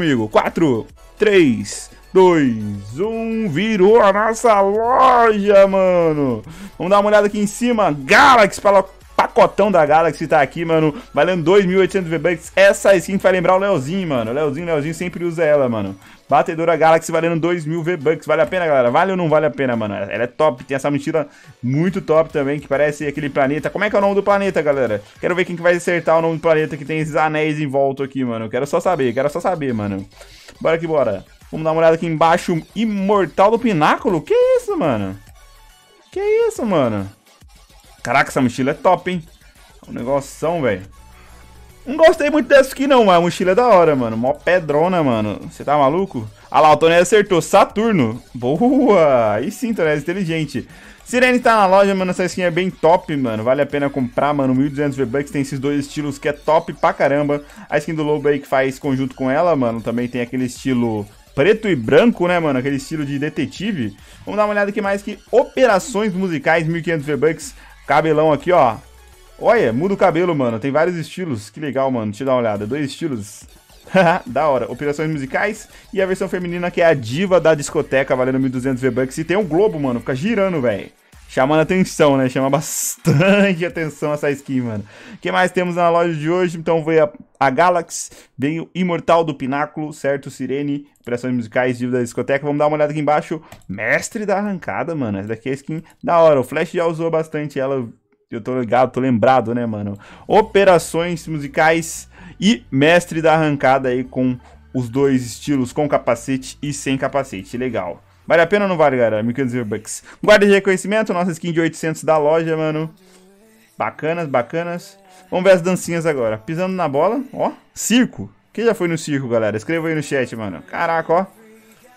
comigo. 4, 3, 2, 1. Virou a nossa loja, mano. Vamos dar uma olhada aqui em cima. Galaxy para pacotão da Galaxy tá aqui, mano, valendo 2.800 V-Bucks. Essa skin vai lembrar o Leozinho, mano. Leozinho, Leozinho sempre usa ela, mano. Batedora Galaxy valendo 2.000 V-Bucks. Vale a pena, galera? Vale ou não vale a pena, mano? Ela é top. Tem essa mochila muito top também, que parece aquele planeta. Como é que é o nome do planeta, galera? Quero ver quem que vai acertar o nome do planeta que tem esses anéis em volta aqui, mano. Quero só saber, quero só saber, mano. Bora que bora. Vamos dar uma olhada aqui embaixo. Imortal do Pináculo? Que isso, mano? Que isso, mano? Caraca, essa mochila é top, hein? É um negoção, velho. Não gostei muito dessa aqui não, mas a mochila é da hora, mano. Mó pedrona, mano. Você tá maluco? Ah lá, o Tonés acertou. Saturno. Boa! Aí sim, Tonés, inteligente. Sirene tá na loja, mano. Essa skin é bem top, mano. Vale a pena comprar, mano. 1.200 V-Bucks. Tem esses dois estilos que é top pra caramba. A skin do Lobo aí que faz conjunto com ela, mano. Também tem aquele estilo preto e branco, né, mano? Aquele estilo de detetive. Vamos dar uma olhada aqui mais que operações musicais. 1.500 V-Bucks. Cabelão aqui, ó. Olha, muda o cabelo, mano. Tem vários estilos. Que legal, mano. Deixa eu dar uma olhada. Dois estilos. da hora. Operações musicais. E a versão feminina, que é a diva da discoteca, valendo 1.200 V-Bucks. E tem um globo, mano. Fica girando, velho. Chamando atenção, né? Chama bastante atenção essa skin, mano. O que mais temos na loja de hoje? Então veio a, a Galaxy, veio Imortal do Pináculo, certo? Sirene, operações musicais, dívida da discoteca. Vamos dar uma olhada aqui embaixo. Mestre da arrancada, mano. Essa daqui é a skin da hora. O Flash já usou bastante ela. Eu tô ligado, tô lembrado, né, mano? Operações musicais e mestre da arrancada aí com os dois estilos, com capacete e sem capacete. Legal. Vale a pena ou não vale, galera? 1.500 bucks. Guarda de reconhecimento, nossa skin de 800 da loja, mano. Bacanas, bacanas. Vamos ver as dancinhas agora. Pisando na bola, ó. Circo. Quem já foi no circo, galera? Escreva aí no chat, mano. Caraca, ó.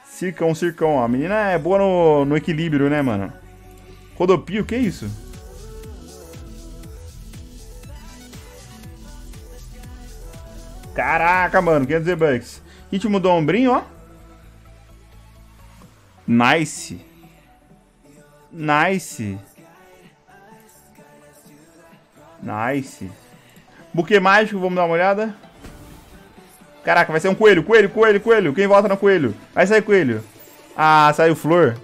Circão, circão, ó. A menina é boa no, no equilíbrio, né, mano? Rodopio, que isso? Caraca, mano, 500 bucks. Ritmo do ombrinho, ó. Nice. Nice. Nice. Buquê mágico, vamos dar uma olhada. Caraca, vai ser um coelho, coelho, coelho, coelho. Quem vota no coelho? Vai sair coelho. Ah, saiu flor.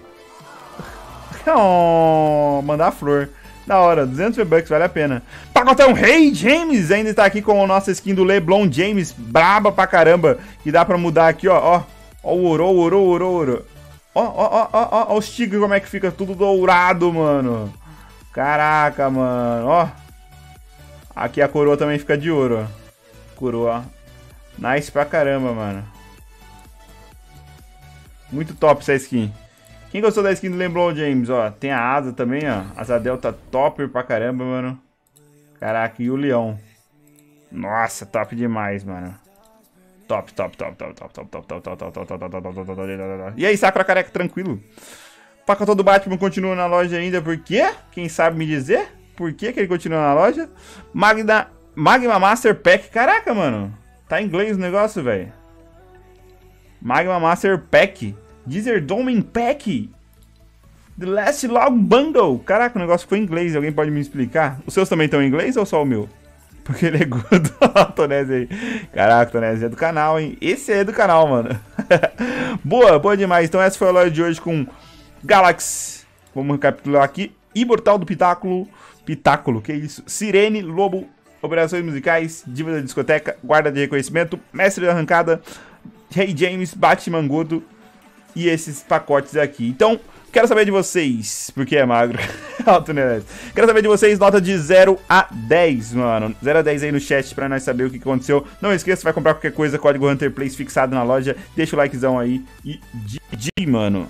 oh, mandar flor. Da hora, 200 V-Bucks, vale a pena. Pacotão Rei James ainda está aqui com a nossa skin do Leblon James, braba pra caramba. Que dá pra mudar aqui, ó, ó. Ó o ouro, ouro, ouro, ouro. Ó, ó, ó, ó, ó os tigres como é que fica tudo dourado, mano. Caraca, mano, ó. Aqui a coroa também fica de ouro, ó. Coroa, Nice pra caramba, mano. Muito top essa skin. Quem gostou da skin do LeBron James, ó, tem a asa também, ó. Asa delta top pra caramba, mano. Caraca, e o leão. Nossa, top demais, mano. Top, top, top, top, top, top, top, top, top, top, top, top, top, top, top, top, E aí, Sakura Careca, tranquilo? Pacotão do Batman continua na loja ainda, por quê? Quem sabe me dizer? Por que, que ele continua na loja? Magna, Magma Master Pack, caraca, mano. Tá em inglês o negócio, velho. Magma Master Pack. Deezer Domain Pack. The Last Log Bundle. Caraca, o negócio foi em inglês. Alguém pode me explicar? Os seus também estão em inglês ou só o meu? Porque ele é gordo. Tonese aí. Caraca, Tonese é do canal, hein? Esse é do canal, mano. boa, boa demais. Então essa foi a loja de hoje com Galaxy. Vamos recapitular aqui. Imortal do Pitáculo. Pitáculo, que isso? Sirene, Lobo, Operações Musicais, Diva da Discoteca, Guarda de Reconhecimento, Mestre da Arrancada, Rei James, Batman Gordo e esses pacotes aqui. Então, Quero saber de vocês, porque é magro. Alto, né? Quero saber de vocês, nota de 0 a 10, mano. 0 a 10 aí no chat pra nós saber o que aconteceu. Não esqueça, vai comprar qualquer coisa, código Hunter Place fixado na loja. Deixa o likezão aí e de, mano.